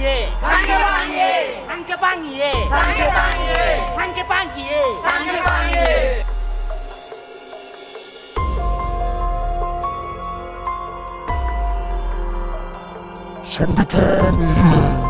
예. 삼계빵 예. 삼계빵 예. 상계방이에 상계방이 상계방이에 상계방이 상계방이에 예. Sambatani, Sambatani.